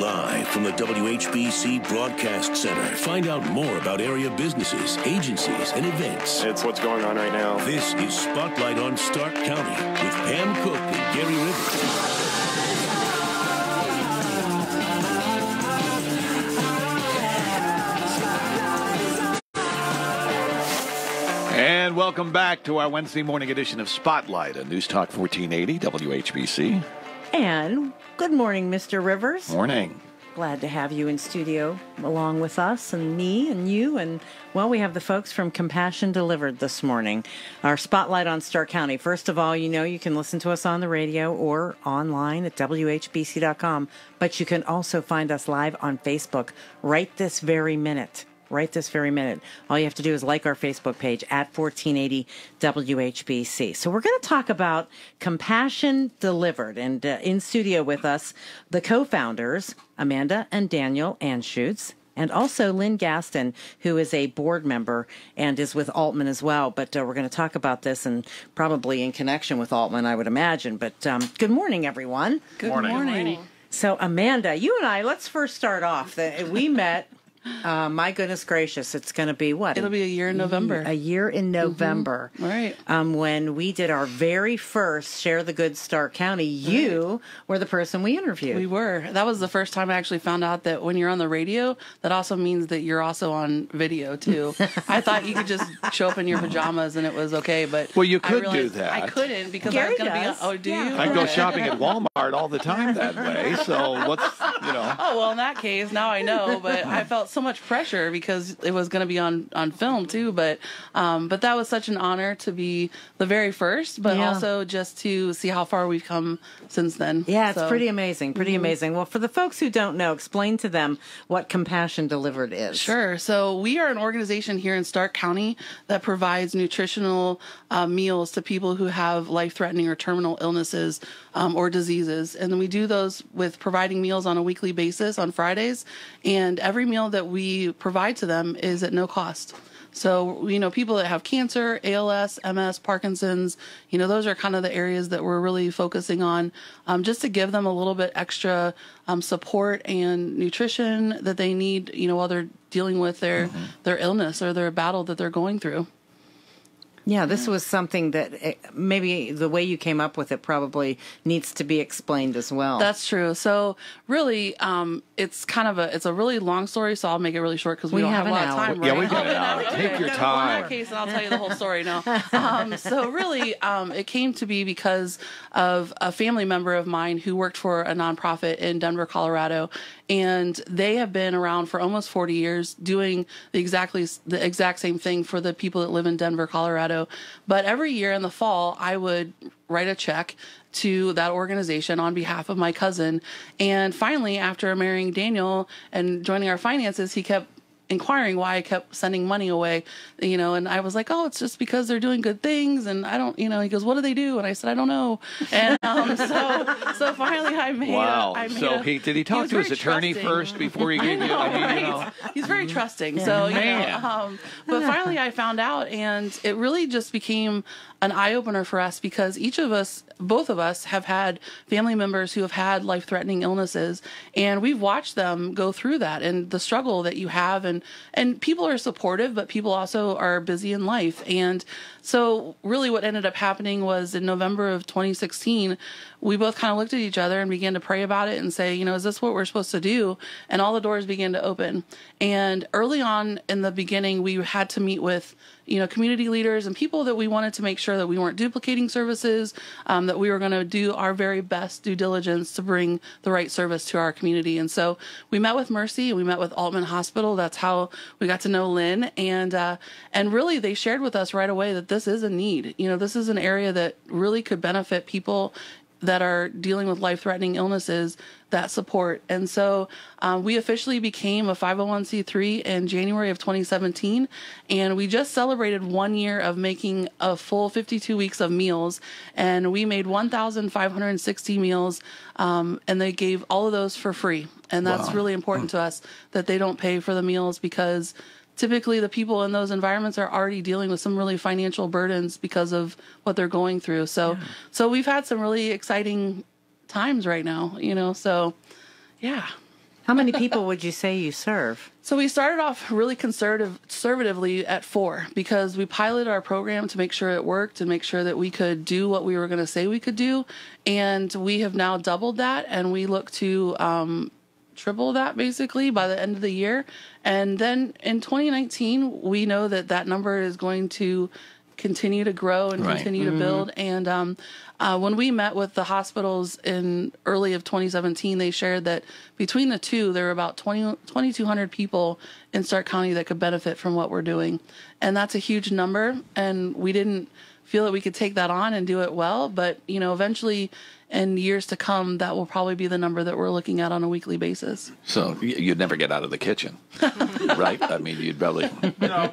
Live from the WHBC Broadcast Center. Find out more about area businesses, agencies, and events. It's what's going on right now. This is Spotlight on Stark County with Pam Cook and Gary Rivers. And welcome back to our Wednesday morning edition of Spotlight on News Talk 1480 WHBC. And good morning, Mr. Rivers. Morning. Glad to have you in studio along with us and me and you. And well, we have the folks from Compassion Delivered this morning. Our spotlight on Stark County. First of all, you know you can listen to us on the radio or online at WHBC.com, but you can also find us live on Facebook right this very minute right this very minute. All you have to do is like our Facebook page at 1480 WHBC. So we're going to talk about Compassion Delivered. And uh, in studio with us, the co-founders, Amanda and Daniel Anschutz, and also Lynn Gaston, who is a board member and is with Aultman as well. But uh, we're going to talk about this and probably in connection with Aultman, I would imagine. But um, good morning, everyone. Good Morning. morning. So, Amanda, you and I, let's first start off. We met. Uh, my goodness gracious, it's going to be what? It'll be a year in November. A year in November. Right. Um, when we did our very first Share the Good Stark County, you were the person we interviewed. We were. That was the first time I actually found out that when you're on the radio, that also means that you're also on video too. I thought you could just show up in your pajamas and it was okay, but Well, you could do that. I couldn't because Gary I was going to be. On, does. oh, do Yeah. you? I go shopping at Walmart all the time that way. So what's, you know. Oh well, in that case, now I know. But I felt so much pressure because it was going to be on on film too. But um, but that was such an honor to be the very first, but Yeah. also just to see how far we've come since then. yeah, it's So- pretty amazing. Pretty amazing. Well, for the folks who don't know, explain to them what Compassion Delivered is. Sure. So we are an organization here in Stark County that provides nutritional uh, meals to people who have life-threatening or terminal illnesses um, or diseases, and we do those with providing meals on a weekly basis on Fridays, and every meal that we provide to them is at no cost. So, you know, people that have cancer, ALS, MS, Parkinson's, you know, those are kind of the areas that we're really focusing on um, just to give them a little bit extra um, support and nutrition that they need, you know, while they're dealing with their, their illness or their battle that they're going through. Yeah, this was something that eh, maybe the way you came up with it probably needs to be explained as well. That's true. So really, um, it's kind of a it's a really long story. So I'll make it really short because we, We don't have have, a lot an of hour. time. Right? Yeah, we got Oh, an hour. okay. Take your Well, in time. that case, and I'll tell you the whole story now. Um, so really, um, it came to be because of a family member of mine who worked for a nonprofit in Denver, Colorado, and they have been around for almost 40 years doing the exactly the exact same thing for the people that live in Denver, Colorado. But every year in the fall, I would write a check to that organization on behalf of my cousin. And finally, after marrying Daniel and joining our finances, he kept inquiring why I kept sending money away, you know, and I was like, oh, it's just because they're doing good things. And I don't, you know, he goes, what do they do? And I said, I don't know. And um, so, so finally I made, Wow. a, I made So a- he did he talk was to his attorney trusting. first before he gave you? I mean, you know. He's very trusting. So, you Man. know, um, but finally I found out, and it really just became an eye opener for us because each of us, both of us, have had family members who have had life threatening illnesses, and we've watched them go through that and the struggle that you have, and and people are supportive, but people also are busy in life, and so really what ended up happening was in November of 2016, we both kind of looked at each other and began to pray about it and say, you know, is this what we're supposed to do? And all the doors began to open. And early on in the beginning, we had to meet with, you know, community leaders and people that we wanted to make sure that we weren't duplicating services, um, that we were going to do our very best due diligence to bring the right service to our community. And so we met with Mercy and we met with Aultman Hospital. That's how we got to know Lynn. And, uh, and really they shared with us right away that this is a need. You know, this is an area that really could benefit people that are dealing with life threatening illnesses that support. And so um, we officially became a 501c3 in January of 2017. And we just celebrated one year of making a full 52 weeks of meals. And we made 1,560 meals. Um, and they gave all of those for free. And that's Wow. really important to us that they don't pay for the meals because typically the people in those environments are already dealing with some really financial burdens because of what they're going through. So so we've had some really exciting times right now, you know. So yeah. How many people would you say you serve? So we started off really conservative, conservatively at four because we piloted our program to make sure it worked and make sure that we could do what we were going to say we could do, and we have now doubled that, and we look to um, triple that basically by the end of the year, and then in 2019 we know that that number is going to continue to grow and Right. continue to build. And um, uh, when we met with the hospitals in early of 2017, they shared that between the two, there were about 20, 2,200 people in Stark County that could benefit from what we're doing. And that's a huge number. And we didn't feel that we could take that on and do it well. But, you know, eventually in years to come, that will probably be the number that we're looking at on a weekly basis. So you'd never get out of the kitchen, right? I mean, you'd probably. No.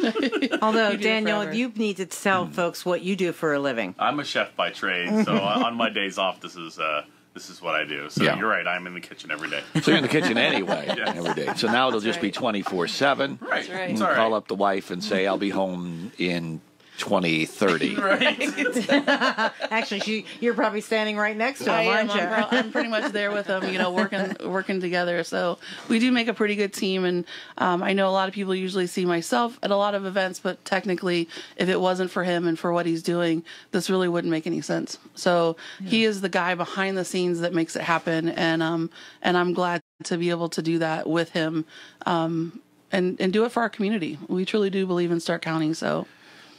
Although, You Daniel, you need to tell folks what you do for a living. I'm a chef by trade, so on on my days off, this is uh, this is what I do. So Yeah. you're right, I'm in the kitchen every day. So you're in the kitchen anyway Yes. every day. So now it'll just be 24 7. Right, right. it's You all call right. up the wife and say, I'll be home in 2030. Actually, she, you're probably standing right next to him, am. aren't you? I'm, pro- I'm pretty much there with them, you know, working working together. So we do make a pretty good team, and um, I know a lot of people usually see myself at a lot of events, but technically, if it wasn't for him and for what he's doing, this really wouldn't make any sense. So he is the guy behind the scenes that makes it happen, and um and I'm glad to be able to do that with him, um and and do it for our community. We truly do believe in Stark County, so.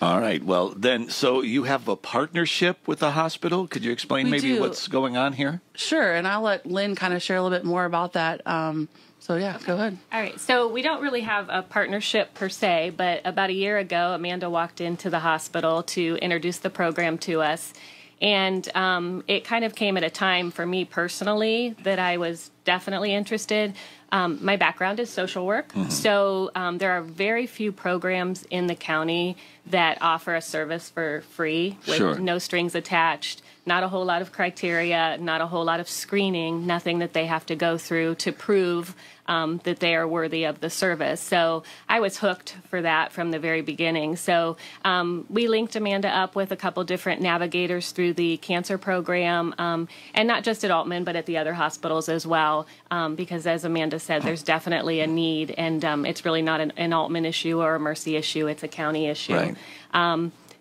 All right. Well, then, so you have a partnership with the hospital. Could you explain We maybe do. what's going on here? Sure, and I'll let Lynn kind of share a little bit more about that. Um, so yeah, go ahead. All right, so we don't really have a partnership per se, but about a year ago, Amanda walked into the hospital to introduce the program to us. And um, it kind of came at a time for me personally that I was definitely interested. Um, my background is social work, so um, there are very few programs in the county that offer a service for free with Sure. no strings attached, not a whole lot of criteria, not a whole lot of screening, nothing that they have to go through to prove um, that they are worthy of the service. So I was hooked for that from the very beginning. So um, we linked Amanda up with a couple different navigators through the cancer program, um, and not just at Aultman, but at the other hospitals as well. Um, because as Amanda said, there's definitely a need, and um, it's really not an, an Aultman issue or a Mercy issue; it's a county issue. Right.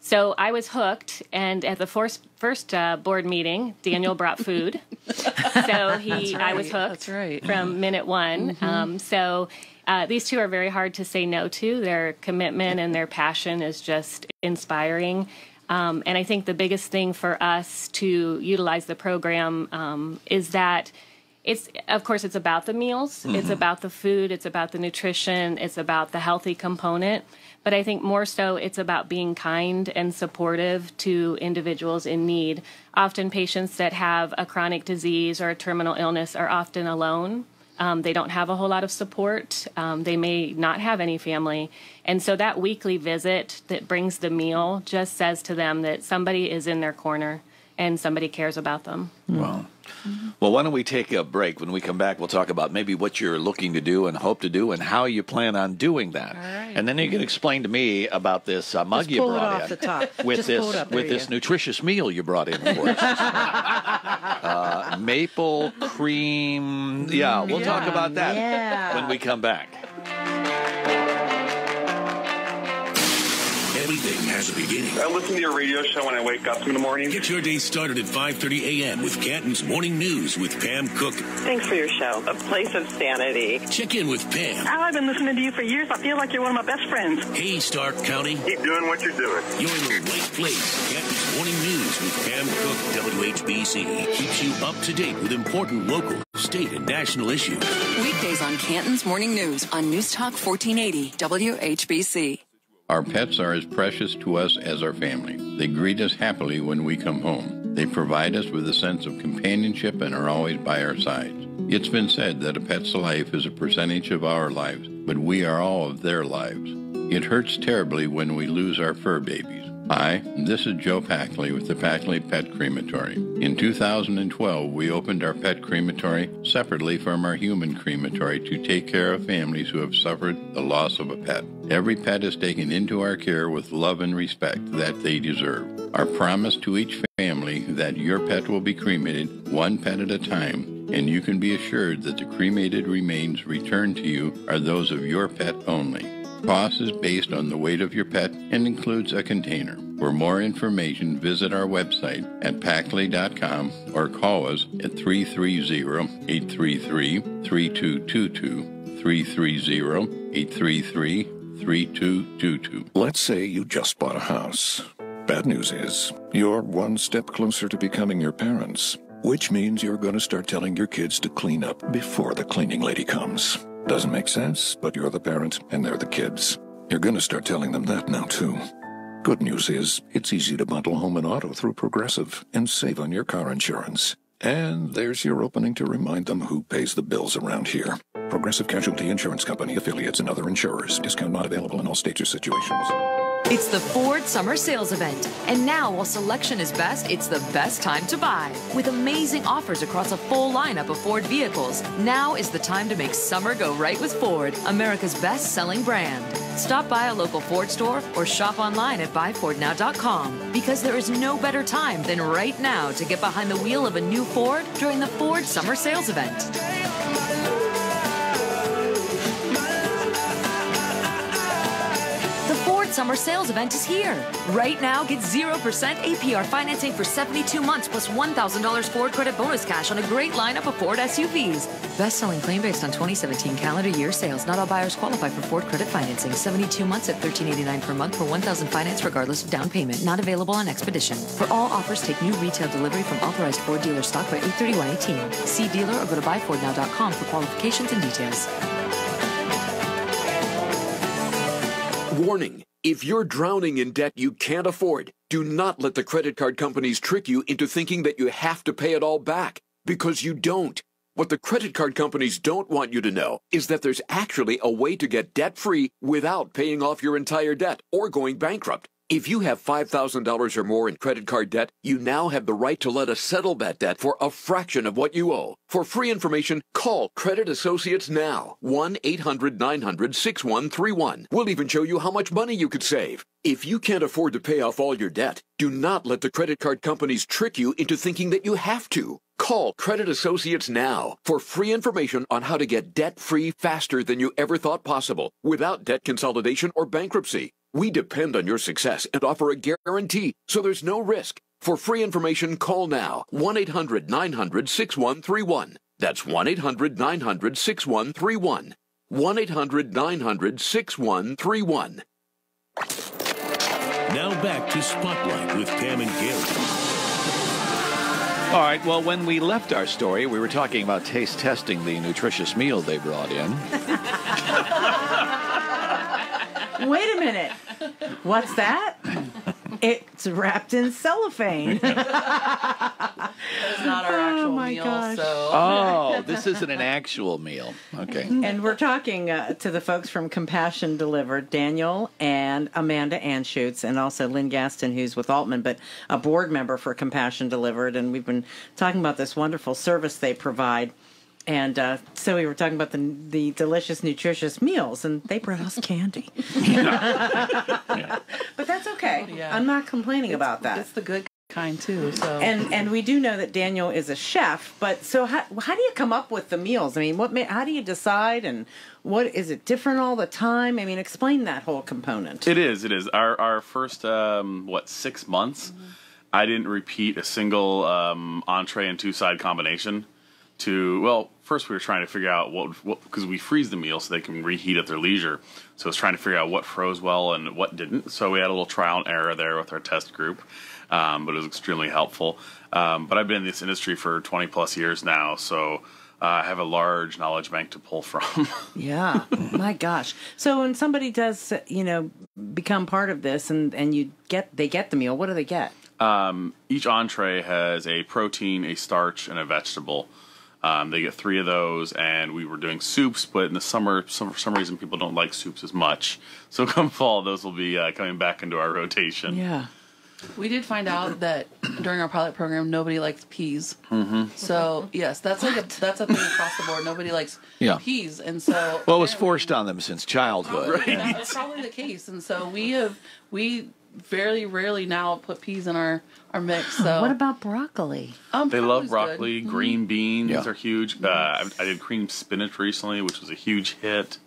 So I was hooked, and at the first first uh, board meeting, Daniel brought food. so he, I was hooked right. from minute one. Um, so uh, these two are very hard to say no to. Their commitment and their passion is just inspiring. Um, and I think the biggest thing for us to utilize the program um, is that it's of course it's about the meals. It's about the food. It's about the nutrition. It's about the healthy component. But i think more so it's about being kind and supportive to individuals in need. Often patients that have a chronic disease or a terminal illness are often alone. Um, they don't have a whole lot of support. Um, they may not have any family. And so that weekly visit that brings the meal just says to them that somebody is in their corner and somebody cares about them Well, well, why don't we take a break? When we come back, we'll talk about maybe what you're looking to do and hope to do and how you plan on doing that. right. And then you can explain to me about this uh, mug Just you pull it brought off in the top. with Just this pull it up. There with you this nutritious meal you brought in for us. uh, maple cream. Yeah, we'll talk about that Yeah. when we come back. Everything has a beginning. I listen to your radio show when I wake up in the morning. Get your day started at 5:30 a.m. with Canton's Morning News with Pam Cook. Thanks for your show. A place of sanity. Check in with Pam. Al, I've been listening to you for years. I feel like you're one of my best friends. Hey, Stark County. Keep doing what you're doing. You're in the right place. Canton's Morning News with Pam Cook, WHBC. Keeps you up to date with important local, state, and national issues. Weekdays on Canton's Morning News on News Talk 1480 WHBC. Our pets are as precious to us as our family. They greet us happily when we come home. They provide us with a sense of companionship and are always by our sides. It's been said that a pet's life is a percentage of our lives, but we are all of their lives. It hurts terribly when we lose our fur babies. Hi, this is Joe Packley with the Packley Pet Crematory. In 2012, we opened our pet crematory separately from our human crematory to take care of families who have suffered the loss of a pet. Every pet is taken into our care with love and respect that they deserve. Our promise to each family that your pet will be cremated one pet at a time and you can be assured that the cremated remains returned to you are those of your pet only. Cost is based on the weight of your pet and includes a container. For more information, visit our website at packley.com or call us at 330-833-3222, 330-833-3222. Let's say you just bought a house. Bad news is, you're one step closer to becoming your parents, which means you're going to start telling your kids to clean up before the cleaning lady comes. Doesn't make sense, but you're the parent and they're the kids. You're to start telling them that now, too. Good news is, it's easy to bundle home and auto through Progressive and save on your car insurance. And there's your opening to remind them who pays the bills around here. Progressive Casualty Insurance Company, affiliates, and other insurers. Discount not available in all states or situations. It's the Ford Summer Sales Event. And now, while selection is best, it's the best time to buy. With amazing offers across a full lineup of Ford vehicles, now is the time to make summer go right with Ford, America's best selling brand. Stop by a local Ford store or shop online at buyfordnow.com because there is no better time than right now to get behind the wheel of a new Ford during the Ford Summer Sales Event. Summer Sales Event is here. Right now, get 0% APR financing for 72 months plus $1,000 Ford credit bonus cash on a great lineup of Ford SUVs. Best selling claim based on 2017 calendar year sales. Not all buyers qualify for Ford credit financing. 72 months at 1389 per month for 1000 finance regardless of down payment. Not available on Expedition. For all offers, take new retail delivery from authorized Ford dealer stock by 83118. See dealer or go to buyfordnow.com for qualifications and details. Warning if you're drowning in debt you can't afford, do not let the credit card companies trick you into thinking that you have to pay it all back, because you don't. What the credit card companies don't want you to know is that there's actually a way to get debt free without paying off your entire debt or going bankrupt. If you have $5,000 or more in credit card debt, you now have the right to let us settle that debt for a fraction of what you owe. For free information, call Credit Associates now. 1 800 900 6131. We'll even show you how much money you could save. If you can't afford to pay off all your debt, do not let the credit card companies trick you into thinking that you have to. Call Credit Associates now for free information on how to get debt free faster than you ever thought possible without debt consolidation or bankruptcy. We depend on your success and offer a guarantee, so there's no risk. For free information, call now 1 800 900 6131. That's 1 800 900 6131. 1 800 900 6131. Now back to Spotlight with Pam and Gary. All right. Well, when we left our story, we were talking about taste testing the nutritious meal they brought in. Wait a minute. What's that? It's wrapped in cellophane. It's not our actual oh my meal, gosh. so Oh, this isn't an actual meal. Okay. And we're talking uh, to the folks from Compassion Delivered, Daniel and Amanda Anschutz, and also Lynn Gaston, who's with Aultman, but a board member for Compassion Delivered. And we've been talking about this wonderful service they provide. And uh, so we were talking about the the delicious, nutritious meals, and they brought us candy. But that's okay. yeah. I'm not complaining about that. it's the good kind too. So And and we do know that Daniel is a chef, but so how how do you come up with the meals? I mean, what ma- how do you decide and what is it different all the time? I mean, explain that whole component. It is. It is. Our our first um, what six months, I didn't repeat a single um, entree and two side combination. To well, first we were trying to figure out what what because we freeze the meal so they can reheat at their leisure. So it's trying to figure out what froze well and what didn't. So we had a little trial and error there with our test group, um, but it was extremely helpful. Um, but I've been in this industry for 20 plus years now, so. Uh, I have a large knowledge bank to pull from. Yeah, my gosh. So when somebody does, you know, become part of this, and and you get they get the meal, what do they get? Um, each entree has a protein, a starch, and a vegetable. Um, they get three of those, and we were doing soups, but in the summer, some, for some reason, people don't like soups as much. So come fall, those will be uh, coming back into our rotation. Yeah. we did find out that during our pilot program, nobody likes peas. Mm-hmm. So yes, that's like a that's a thing across the board. Nobody likes Yeah. peas, and so Well, it was forced on them since childhood. Right. that's probably the case. And so we have we very rarely now put peas in our our mix. So What about broccoli? Um, they love broccoli. good. Green beans Yeah. are huge. Uh, I, I did cream spinach recently, which was a huge hit.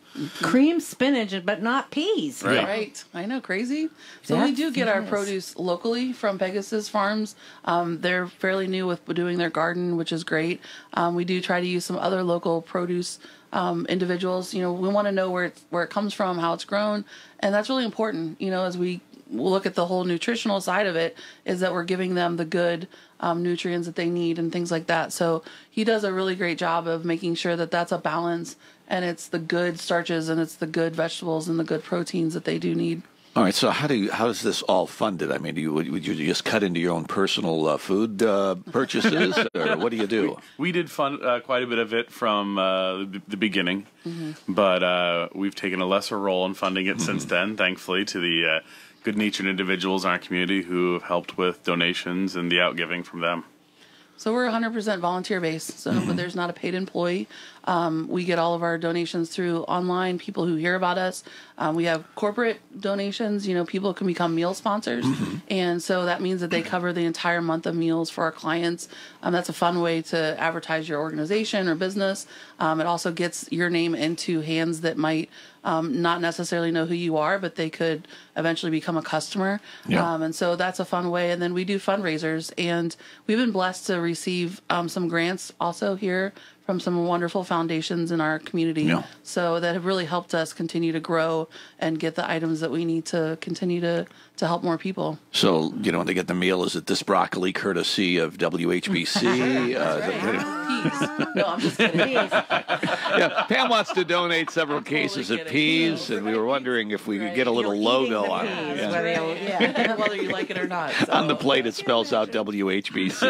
Cream spinach, but not peas. Right. Right. I know, crazy. So we do get our produce locally from Pegasus Farms. Um, they're fairly new with doing their garden, which is great. Um, we do try to use some other local produce um, individuals. You know, we want to know where it's, where it comes from, how it's grown, and that's really important. You know, as we look at the whole nutritional side of it, is that we're giving them the good um, nutrients that they need and things like that. So he does a really great job of making sure that that's a balance and it's the good starches and it's the good vegetables and the good proteins that they do need. All right. So how do you, how is this all funded? I mean, do you, would, would you just cut into your own personal uh, food uh, purchases, or what do you do? We did fund uh, quite a bit of it from uh, the, the beginning, Mm-hmm. but uh, we've taken a lesser role in funding it since Mm-hmm. then, thankfully, to the uh, good natured individuals in our community who have helped with donations and the outgiving from them. So we're 100% volunteer based. So but there's not a paid employee. Um, we get all of our donations through online. People who hear about us. Um, we have corporate donations. You know, people can become meal sponsors, and so that means that they cover the entire month of meals for our clients. Um, that's a fun way to advertise your organization or business. Um, it also gets your name into hands that might um, not necessarily know who you are, but they could eventually become a customer. Yeah. Um, and so that's a fun way. And then we do fundraisers, and we've been blessed to receive um, some grants also here from some wonderful foundations in our community. Yeah. So that have really helped us continue to grow and get the items that we need to continue to to help more people. So you know, when they get the meal, is it this broccoli courtesy of WHBC? uh, Peas. No, I'm just kidding. yeah, Pam wants to donate several cases of peas, and we were wondering if we could get a little logo on it. Yeah. whether, you, yeah, whether you like it or not. So. On the plate, it spells out WHBC.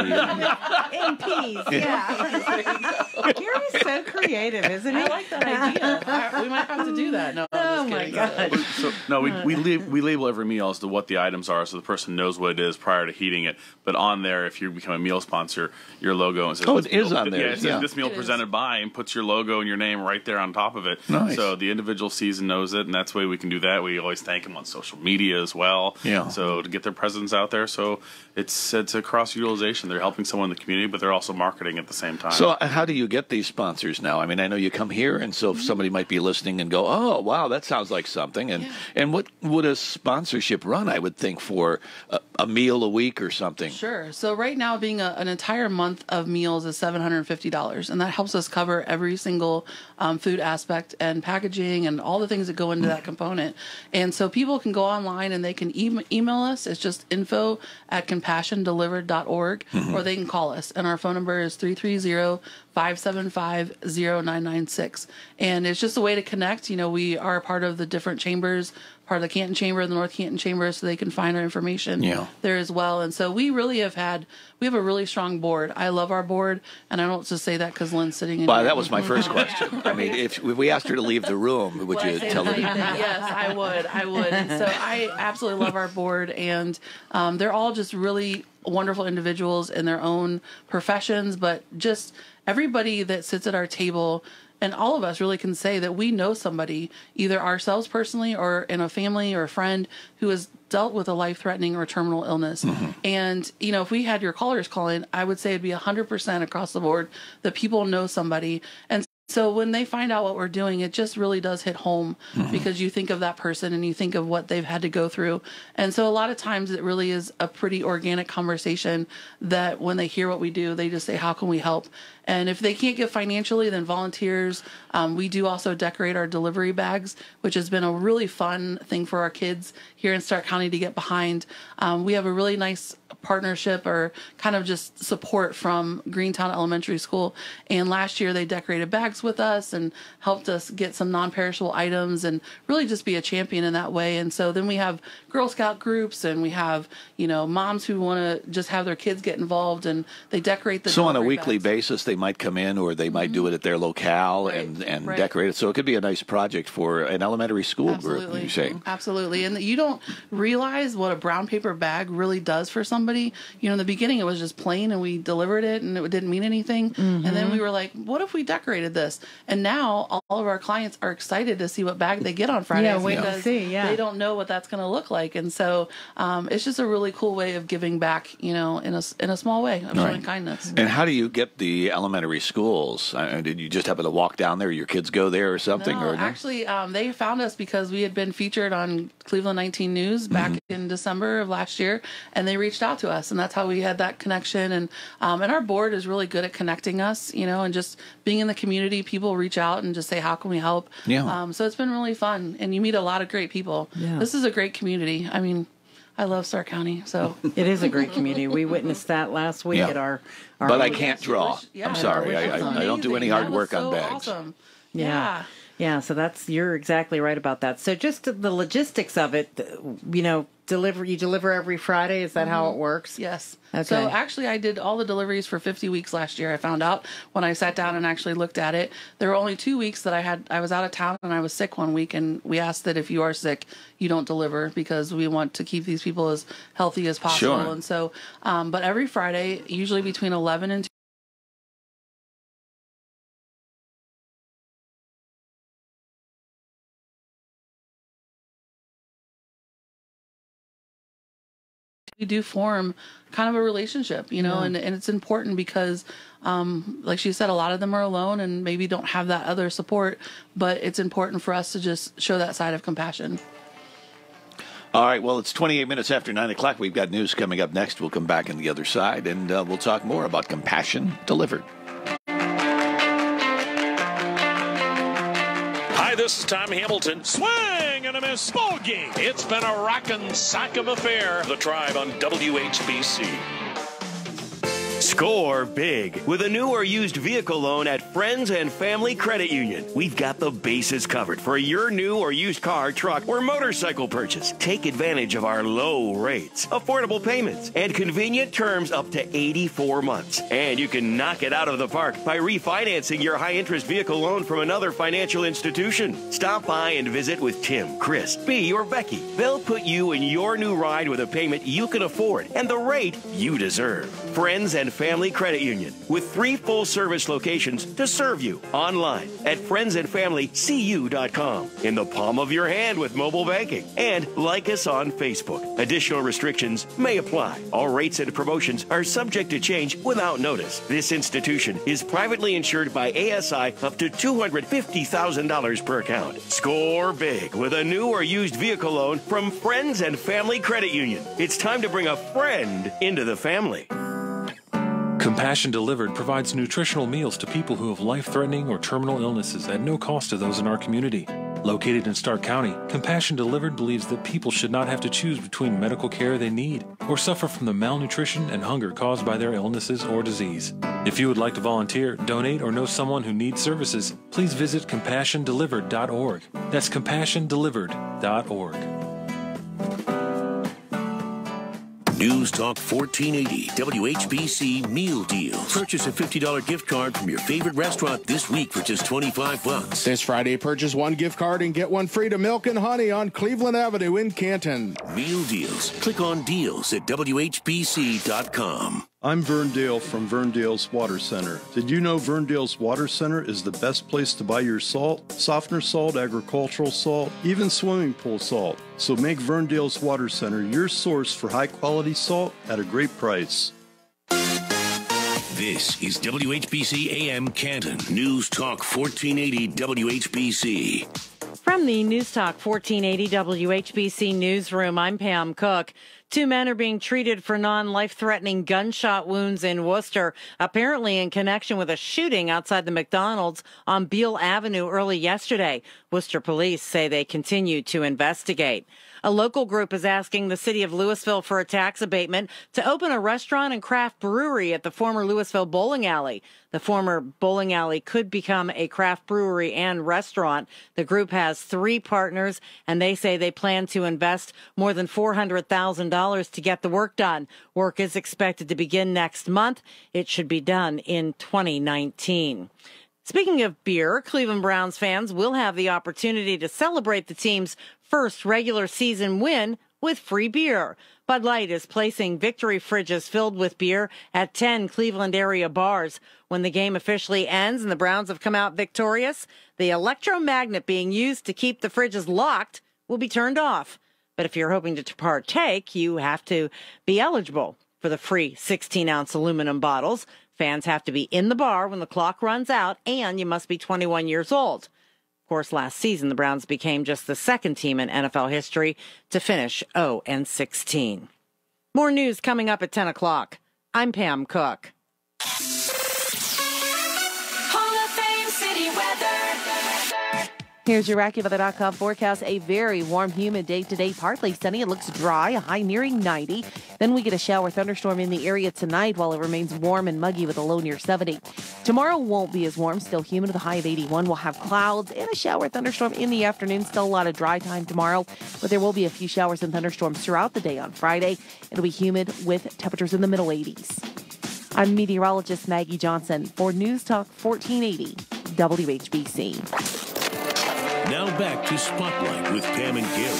In peas, yeah. Gary's so creative, isn't he? I like that idea. I- we might have to do that. No, I'm Oh just my kidding. gosh. So no, we we, lab, we label every meal as to what the items are, so the person knows what it is prior to heating it. But on there, if you become a meal sponsor, your logo and says Oh, this it is meal- on there, Yeah, it says yeah. this meal It is. presented by, and puts your logo and your name right there on top of it. Nice. So the individual sees and knows it, and that's the way we can do that. We always thank them on social media as well. Yeah. So to get their presence out there, so it's it's a cross utilization. They're helping someone in the community, but they're also marketing at the same time. So, uh, how do you get these sponsors now? I mean, I know you come here, and so if mm-hmm. somebody might be listening and go, "Oh, wow, that sounds like something," and and what would a sponsorship run? I would think for a, a meal a week or something. Sure. So right now, being a, an entire month of meals is seven hundred and fifty dollars, and that helps us cover every single um, food aspect and packaging and all the things that go into that component. And so people can go online and they can e- email us. It's just info at compassiondelivered.org, or they can call us, and our phone number is 330-575-0996. And it's just a way to connect. You know, we are part of the different chambers. Part of the Canton Chamber, the North Canton Chamber, so they can find our information Yeah. there as well. And so we really have had we have a really strong board. I love our board, and I don't just say that because Lynn's sitting in. Well, that was my first question. I mean, if, if we asked her to leave the room, would I you tell her? yes, I would. I would. And so I absolutely love our board, and um, they're all just really wonderful individuals in their own professions, but just everybody that sits at our table. And all of us really can say that we know somebody, either ourselves personally or in a family or a friend, who has dealt with a life threatening or terminal illness. Mm-hmm. And, you know, if we had your callers call in, I would say it'd be 100% across the board that people know somebody. And so when they find out what we're doing, it just really does hit home mm-hmm. because you think of that person and you think of what they've had to go through. And so a lot of times it really is a pretty organic conversation that when they hear what we do, they just say, How can we help? And if they can't give financially, then volunteers. Um, we do also decorate our delivery bags, which has been a really fun thing for our kids here in Stark County to get behind. Um, we have a really nice partnership or kind of just support from Greentown Elementary School. And last year they decorated bags with us and helped us get some non perishable items and really just be a champion in that way. And so then we have Girl Scout groups and we have, you know, moms who want to just have their kids get involved and they decorate the So on a weekly bags. basis, they might come in, or they might do mm-hmm. it at their locale and and right. decorate it. So it could be a nice project for an elementary school group. You say? Mm-hmm. Absolutely. And you don't realize what a brown paper bag really does for somebody. You know, in the beginning it was just plain and we delivered it and it didn't mean anything. And then we mm-hmm. were like, what if we decorated this? And now all of our clients are excited to see what bag they get on Friday. Yeah, wait to because see, yeah. they don't know what that's going to look like. And so um, it's just a really cool way of giving back, you know, in a s- in a small way of showing kindness. And how do you get the elementary schools? Uh, did you just happen to walk down there? Your kids go there or something? No, or no? actually, um, they found us because we had been featured on Cleveland 19 News back Mm-hmm. in December of last year, and they reached out to us, and that's how we had that connection. And um, and our board is really good at connecting us, you know, and just being in the community. People reach out and just say, "How can we help?" Yeah. Um, so it's been really fun, and you meet a lot of great people. Yeah. This is a great community. I mean, I love Stark County, so It is a great community. We witnessed that last week Yeah. at our. our but I own- can't draw. Yeah, I'm sorry. I, I, I don't do any hard That was work on bags. Awesome. Yeah. Yeah. Yeah, so that's you're exactly right about that. So just the logistics of it, you know, deliver you deliver every Friday. Is that how it works? Yes. Okay. So actually, I did all the deliveries for 50 weeks last year. I found out when I sat down and actually looked at it. There were only two weeks that I had. I was out of town and I was sick one week, and we asked that if you are sick, you don't deliver because we want to keep these people as healthy as possible. Sure. And so, um, but every Friday, usually between 11 and 2. We do form kind of a relationship, you know, Yeah. and, and it's important because, um, like she said, a lot of them are alone and maybe don't have that other support, but it's important for us to just show that side of compassion. All right. Well, it's 28 minutes after 9 o'clock. We've got news coming up next. We'll come back on the other side and uh, we'll talk more about compassion delivered. Hi, this is Tom Hamilton. Swing and a miss game. It's been a rockin' sack of affair. The Tribe on WHBC. Score big with a new or used vehicle loan at Friends and Family Credit Union. We've got the bases covered for your new or used car, truck, or motorcycle purchase. Take advantage of our low rates, affordable payments, and convenient terms up to 84 months. And you can knock it out of the park by refinancing your high interest vehicle loan from another financial institution. Stop by and visit with Tim, Chris, B, or Becky. They'll put you in your new ride with a payment you can afford and the rate you deserve. Friends and Family Credit Union with three full service locations to serve you online at friendsandfamilycu.com in the palm of your hand with mobile banking and like us on Facebook. Additional restrictions may apply. All rates and promotions are subject to change without notice. This institution is privately insured by ASI up to $250,000 per account. Score big with a new or used vehicle loan from Friends and Family Credit Union. It's time to bring a friend into the family. Compassion Delivered provides nutritional meals to people who have life threatening or terminal illnesses at no cost to those in our community. Located in Stark County, Compassion Delivered believes that people should not have to choose between medical care they need or suffer from the malnutrition and hunger caused by their illnesses or disease. If you would like to volunteer, donate, or know someone who needs services, please visit CompassionDelivered.org. That's CompassionDelivered.org. News Talk 1480 WHBC Meal Deals. Purchase a $50 gift card from your favorite restaurant this week for just 25 bucks. This Friday, purchase one gift card and get one free to Milk and Honey on Cleveland Avenue in Canton. Meal Deals. Click on deals at WHBC.com. I'm Verndale from Verndale's Water Center. Did you know Verndale's Water Center is the best place to buy your salt, softener salt, agricultural salt, even swimming pool salt? So make Verndale's Water Center your source for high quality salt at a great price. This is WHBC AM Canton. News Talk 1480 WHBC. From the News Talk 1480 WHBC newsroom, I'm Pam Cook. Two men are being treated for non-life threatening gunshot wounds in Wooster, apparently in connection with a shooting outside the McDonald's on Beale Avenue early yesterday. Wooster police say they continue to investigate. A local group is asking the city of Louisville for a tax abatement to open a restaurant and craft brewery at the former Louisville bowling alley. The former bowling alley could become a craft brewery and restaurant. The group has three partners and they say they plan to invest more than $400,000 to get the work done. Work is expected to begin next month. It should be done in 2019. Speaking of beer, Cleveland Browns fans will have the opportunity to celebrate the team's first regular season win with free beer. Bud Light is placing victory fridges filled with beer at 10 Cleveland area bars. When the game officially ends and the Browns have come out victorious, the electromagnet being used to keep the fridges locked will be turned off. But if you're hoping to partake, you have to be eligible for the free 16 ounce aluminum bottles. Fans have to be in the bar when the clock runs out, and you must be 21 years old. Of course, last season, the Browns became just the second team in NFL history to finish 0 and 16. More news coming up at 10 o'clock. I'm Pam Cook. Here's your AccuWeather.com forecast. A very warm, humid day today. Partly sunny. It looks dry, a high nearing 90. Then we get a shower thunderstorm in the area tonight while it remains warm and muggy with a low near 70. Tomorrow won't be as warm, still humid with a high of 81. We'll have clouds and a shower thunderstorm in the afternoon. Still a lot of dry time tomorrow, but there will be a few showers and thunderstorms throughout the day on Friday. It'll be humid with temperatures in the middle 80s. I'm meteorologist Maggie Johnson for News Talk 1480 WHBC. Now back to Spotlight with Pam and Gary.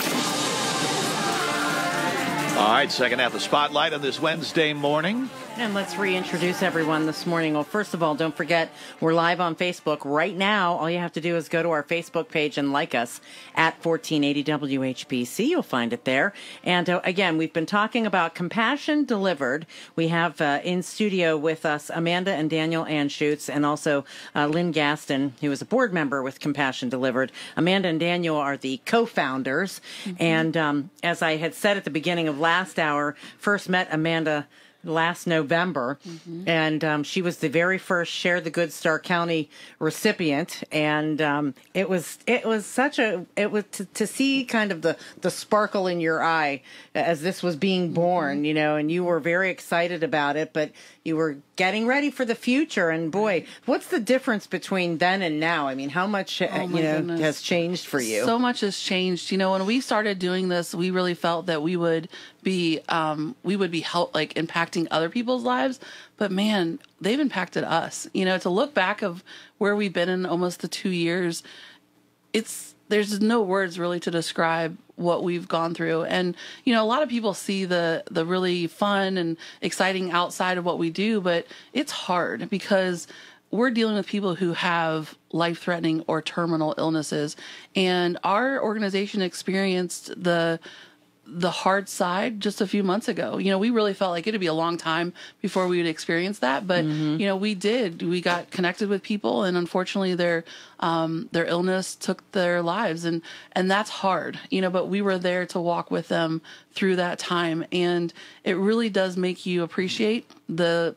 All right, second half of Spotlight on this Wednesday morning. And let's reintroduce everyone this morning. Well, first of all, don't forget we're live on Facebook right now. All you have to do is go to our Facebook page and like us at 1480 WHBC. You'll find it there. And uh, again, we've been talking about Compassion Delivered. We have uh, in studio with us Amanda and Daniel Anschutz and also uh, Lynn Gaston, who is a board member with Compassion Delivered. Amanda and Daniel are the co-founders. And um, as I had said at the beginning of last hour, first met Amanda last November, and um, she was the very first Share the Good Stark County recipient, and um, it was it was such a it was to, to see kind of the the sparkle in your eye as this was being born, you know, and you were very excited about it, but you were getting ready for the future, and boy, what's the difference between then and now? I mean, how much Oh, you know goodness. has changed for you? So much has changed. You know, when we started doing this, we really felt that we would be um, we would be help like impacting other people's lives. But man, they've impacted us. You know, to look back of where we've been in almost the two years, it's there's no words really to describe what we've gone through. And you know a lot of people see the the really fun and exciting outside of what we do but it's hard because we're dealing with people who have life threatening or terminal illnesses. And our organization experienced the the hard side just a few months ago. You know, we really felt like it'd be a long time before we would experience that, but Mm-hmm. you know, we did. We got connected with people, and unfortunately, their um, their illness took their lives, and and that's hard. You know, but we were there to walk with them through that time, and it really does make you appreciate the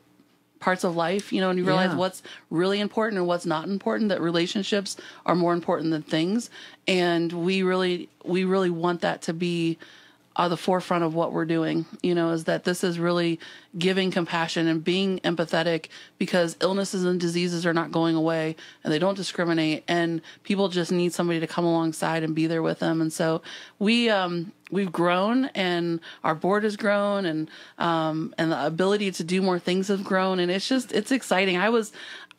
parts of life, you know, and you realize Yeah. what's really important and what's not important, that relationships are more important than things. And we really, we really want that to be uh, the forefront of what we're doing, you know, is that this is really giving compassion and being empathetic because illnesses and diseases are not going away and they don't discriminate and people just need somebody to come alongside and be there with them. And so we, um, we've grown and our board has grown and, um, and the ability to do more things have grown. And it's just, it's exciting. I was,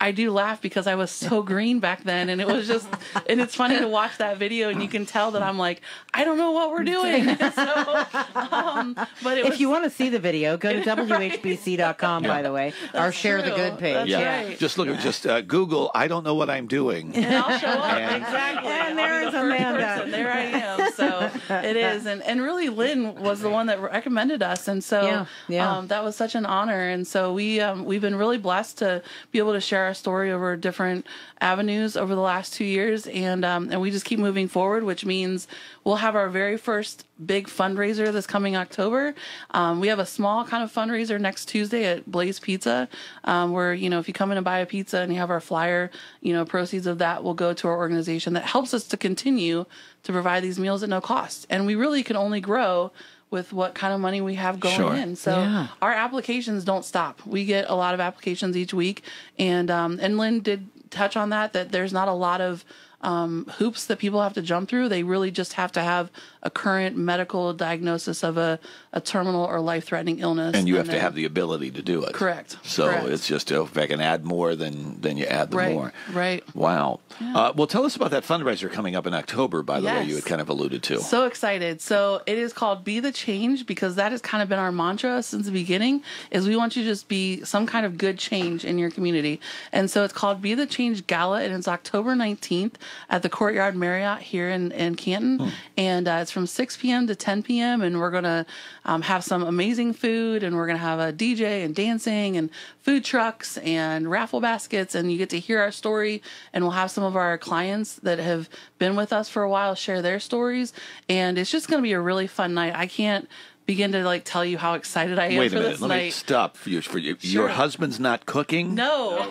I do laugh because I was so green back then, and it was just, and it's funny to watch that video, and you can tell that I'm like, I don't know what we're doing. so, um, but it if you want to see the video, go to WHBC.com, by the way, or share the good page. yeah, just look at just uh, Google. I don't know what I'm doing. and I'll show up And- exactly. And I'll there is the Amanda. person. There I am. So it is, and and really, Lynn was the one that recommended us, and so Yeah, yeah. Um, that was such an honor. And so we um, we've been really blessed to be able to share our story over different avenues over the last two years, and um, and we just keep moving forward, which means we'll have our very first big fundraiser this coming October. Um, we have a small kind of fundraiser next Tuesday at Blaze Pizza, um, where you know if you come in and buy a pizza and you have our flyer, you know proceeds of that will go to our organization that helps us to continue to provide these meals at no cost, and we really can only grow with what kind of money we have going Sure. in. So Yeah. our applications don't stop. We get a lot of applications each week, and um, and Lynn did touch on that that there's not a lot of um, hoops that people have to jump through. They really just have to have a current medical diagnosis of a, a terminal or life threatening illness. And you have to have the ability to do it. Correct. So Correct. it's just uh, if I can add more, then then you add the right, more. right. Wow. Uh, well, tell us about that fundraiser coming up in October. By the way, you had kind of alluded to. So excited. So it is called Be the Change because that has kind of been our mantra since the beginning is we want you to just be some kind of good change in your community. And so it's called Be the Change Gala and it's October 19th at the Courtyard Marriott here in, in Canton. And uh, it's from 6 p.m. to 10 p.m. And we're going to um, have some amazing food and we're going to have a DJ and dancing and food trucks and raffle baskets. And you get to hear our story. And we'll have some of our clients that have been with us for a while share their stories. And it's just going to be a really fun night. I can't begin to like tell you how excited I am Wait for a minute. this Let me night. stop for you. For you. Sure. Your husband's not cooking. No.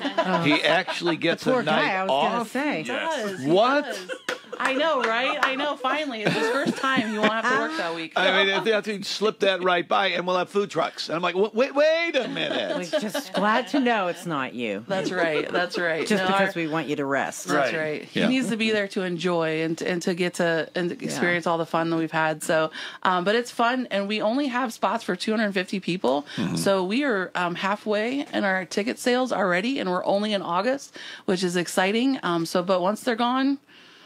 He actually gets Poor a night guy, I was gonna off. say. He does. He What? does. I know, right? I know. Finally, it's his first time. He won't have to work that week. I mean, I think slip that right by, and we'll have food trucks. And I'm like, wait, wait a minute. We're minute. just glad to know it's not you. That's right. That's right. Just No, because our- we want you to rest. That's right. He Yeah. needs to be there to enjoy and and to get to and to experience all the fun that we've had. So, um, but it's fun, and we only have spots for 250 people. Mm-hmm. So we are um, halfway in our ticket sales already, and we're only in August, which is exciting. Um, so, but once they're gone,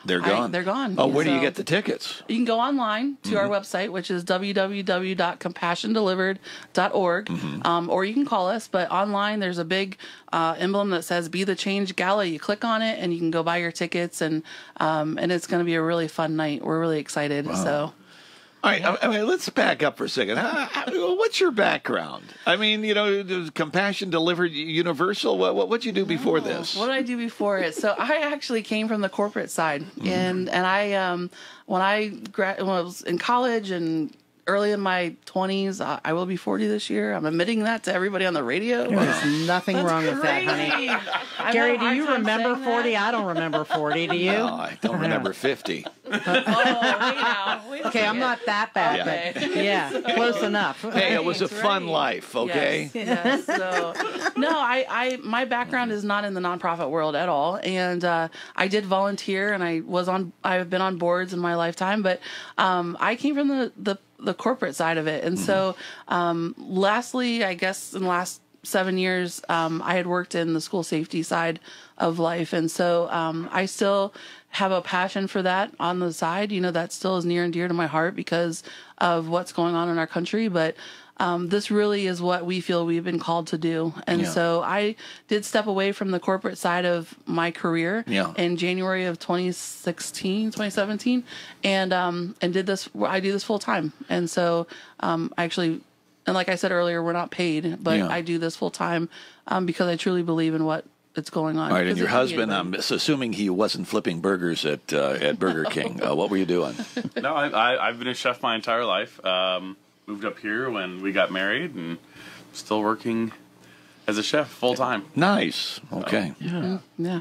They're I- gone. they're gone. Oh, where do you get the tickets? you can go online to Mm-hmm. our website, which is www.compassiondelivered.org, Mm-hmm. um, or you can call us. But online, there's a big uh, emblem that says "Be the Change Gala." You click on it, and you can go buy your tickets, and um, and it's going to be a really fun night. We're really excited. So. All right, I mean, let's back up for a second. What's your background? I mean, you know, Compassion Delivered Universal. What what what'd you do before this? What did I do before it? So I actually came from the corporate side, and and I um when I gra- when I was in college and early in my twenties, I, I will be forty this year. I'm admitting that to everybody on the radio. There's nothing That's wrong with that, honey. I've Gary, had a do hard you time remember saying 40? that. I don't remember 40. Do you? No, I don't remember 50. Oh, wait now. Wait a Okay, I'm second. not that bad, Okay. but yeah, close enough. Hey, it was a That's fun right. life, okay? Yes, yes. So, no, I, I, my background is not in the nonprofit world at all, and uh, I did volunteer, and I was on, I've been on boards in my lifetime, but um, I came from the the the corporate side of it, and so, um, lastly, I guess in the last seven years, um, I had worked in the school safety side of life, and so um, I still have a passion for that on the side. You know, that still is near and dear to my heart because of what's going on in our country, but. Um, this really is what we feel we've been called to do. And Yeah. so I did step away from the corporate side of my career Yeah. in January of 2016, 2017, and um, and did this. I do this full time, and so um, I actually, and like I said earlier, we're not paid, but Yeah. I do this full time um, because I truly believe in what is going on. All right, and your it can be husband. I'm assuming he wasn't flipping burgers at uh, at Burger King. Uh, what were you doing? no, I, I, I've been a chef my entire life. Um, moved up here when we got married, and still working as a chef full time. Nice. Okay. Mm, yeah.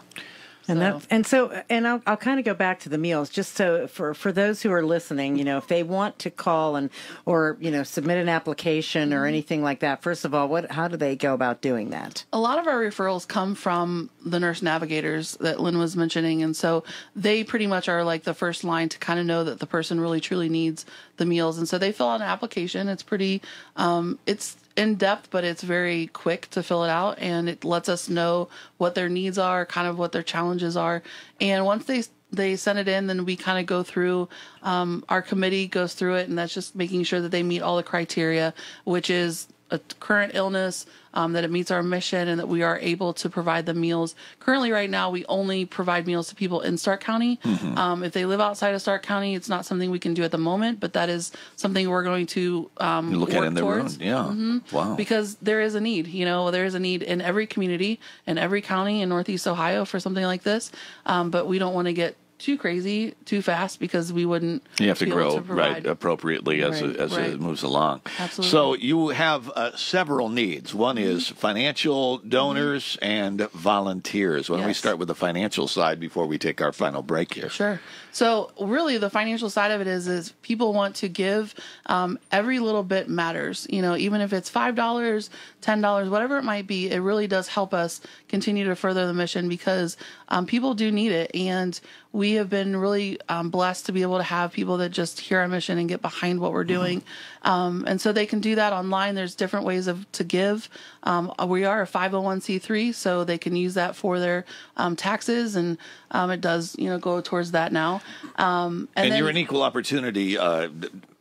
And that, and so, and I'll, I'll kind of go back to the meals, just so for for those who are listening, you know, if they want to call and or you know submit an application or anything like that. First of all, what how do they go about doing that? a lot of our referrals come from the nurse navigators that Lynn was mentioning. And so they pretty much are like the first line to kind of know that the person really truly needs the meals. And so they fill out an application. It's pretty, um, it's in depth, but it's very quick to fill it out. And it lets us know what their needs are, kind of what their challenges are. And once they, they send it in, then we kind of go through, um, our committee goes through it. And that's just making sure that they meet all the criteria, which is a current illness, um, that it meets our mission, and that we are able to provide the meals. Currently, right now, we only provide meals to people in Stark County. Mm-hmm. Um, if they live outside of Stark County, it's not something we can do at the moment, but that is something we're going to um, look at in their towards. own. Yeah. Mhm. Wow. Because there is a need. You know, there is a need in every community, in every county in Northeast Ohio for something like this. Um, but we don't want to get too crazy too fast because we wouldn't. You have to grow to right appropriately as Right, it, as right. it moves along. Absolutely. So you have uh, several needs. One Mm-hmm. is financial donors and volunteers. Why don't we start with the financial side before we take our final break here? Sure. So really, the financial side of it is is people want to give. Um, every little bit matters. You know, even if it's five dollars, ten dollars, whatever it might be, it really does help us continue to further the mission because um, people do need it, and we we have been really um, blessed to be able to have people that just hear our mission and get behind what we're doing. Um, and so they can do that online. There's different ways of to give. Um, we are a 501c3, so they can use that for their um, taxes, and um, it does you know go towards that now. Um, And, then, you're an equal opportunity. Uh,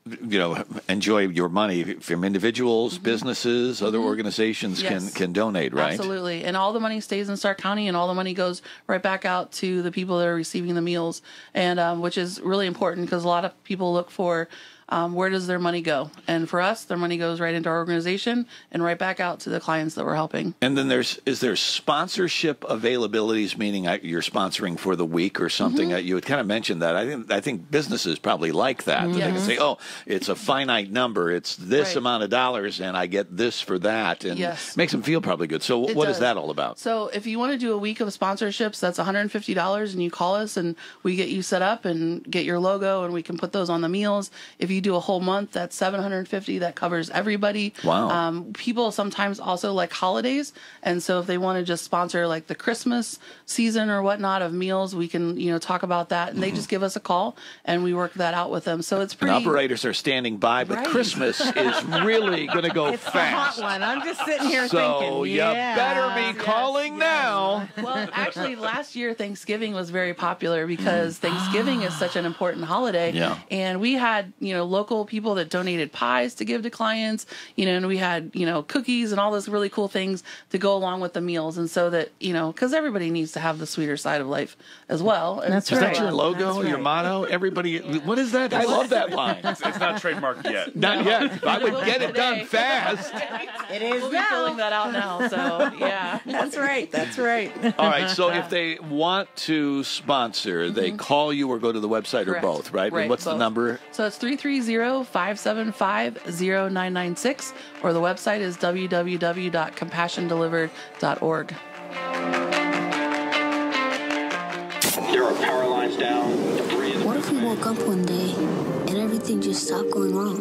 you know, enjoy your money from individuals, businesses, other organizations can Mm-hmm. Yes. can donate, right? Absolutely. And all the money stays in Stark County and all the money goes right back out to the people that are receiving the meals. And um, which is really important because a lot of people look for um, where does their money go? And for us, their money goes right into our organization and right back out to the clients that we're helping. And then there's is there sponsorship availabilities, meaning you're sponsoring for the week or something? Mhm. Uh, You had kind of mentioned that. I think I think businesses probably like that. They can say, "Oh, it's a finite number. It's this Right. amount of dollars, and I get this for that," and Yes. makes them feel probably good. So, It what is does. that all about? So if you want to do a week of sponsorships, that's $150 and you call us and we get you set up and get your logo and we can put those on the meals. If you do a whole month, that's 750 that covers everybody. Wow. Um, people sometimes also like holidays. And so if they want to just sponsor like the Christmas season or whatnot of meals, we can, you know, talk about that and they just give us a call and we work that out with them. So it's And pretty operators are standing by, but Right. Christmas is really going to go It's the fast. hot one. I'm just sitting here So thinking. you yeah. better be calling now. Well, actually, last year Thanksgiving was very popular because Thanksgiving is such an important holiday. Yeah. And we had, you know, local people that donated pies to give to clients, you know, and we had, you know, cookies and all those really cool things to go along with the meals. And so that, you know, because everybody needs to have the sweeter side of life as well. And Is that your logo, your motto? Everybody, what is that? I love that line. It's, it's not trademarked yet. Not yet. I would get it done fast. It is We'll be now. filling that out now. So, yeah. That's right. That's right. All right. So if they want to sponsor, they mm-hmm. call you or go to the website. Correct. or both, right? Right, and what's the number? So it's 330-575-0996 or the website is www.compassiondelivered.org. There are power lines down, debris in the What if we woke up one day and everything just stopped going wrong?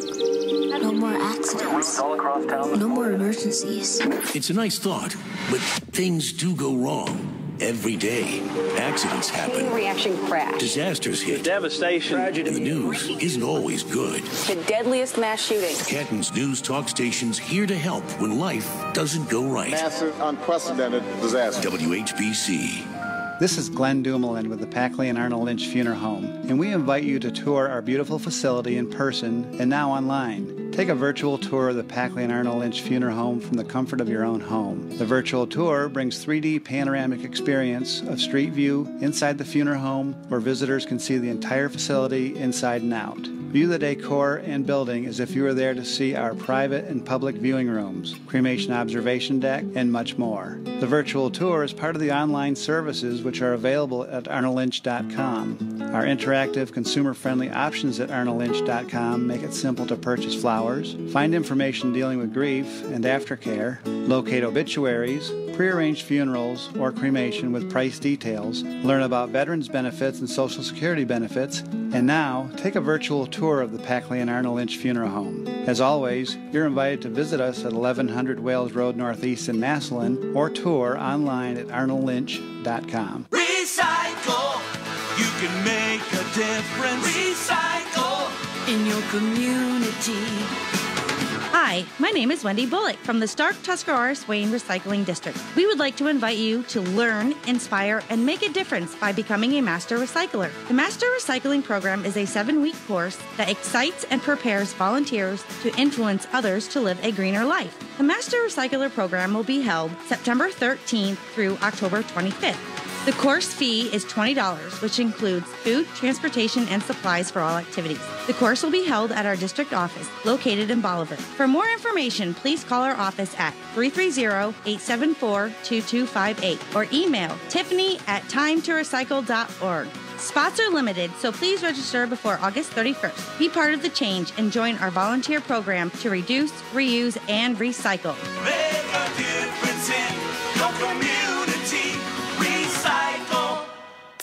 No more accidents. No more emergencies. It's a nice thought, but things do go wrong every day. Accidents happen. reaction crash. Disasters hit. devastation. Tragedy. And the news isn't always good. The deadliest mass shooting. Canton's news talk station's here to help when life doesn't go right. Massive, unprecedented disaster. WHBC. This is Glenn Dumoulin with the Paquelet and Arnold Lynch Funeral Home, and we invite you to tour our beautiful facility in person and now online. Take a virtual tour of the Paquelet and Arnold Lynch Funeral Home from the comfort of your own home. The virtual tour brings 3D panoramic experience of street view inside the funeral home where visitors can see the entire facility inside and out. View the decor and building as if you were there to see our private and public viewing rooms, cremation observation deck, and much more. The virtual tour is part of the online services which are available at arnoldlynch.com. Our interactive, consumer friendly options at arnoldlynch.com make it simple to purchase flowers, find information dealing with grief and aftercare, locate obituaries, prearranged funerals or cremation with price details, learn about veterans benefits and Social Security benefits, and now take a virtual tour of the Paquelet and Arnold Lynch Funeral Home. As always, you're invited to visit us at 1100 Wales Road Northeast in Massillon or tour online at arnoldlynch.com. Recycle. You can make a difference. Recycle in your community. Hi, my name is Wendy Bullock from the Stark Tuscarawas Wayne Recycling District. We would like to invite you to learn, inspire, and make a difference by becoming a master recycler. The Master Recycling Program is a seven week course that excites and prepares volunteers to influence others to live a greener life. The Master Recycler Program will be held September 13th through October 25th. The course fee is $20, which includes food, transportation, and supplies for all activities. The course will be held at our district office, located in Bolivar. For more information, please call our office at 330-874-2258 or email tiffany at timetorecycle.org. Spots are limited, so please register before August 31st. Be part of the change and join our volunteer program to reduce, reuse, and recycle.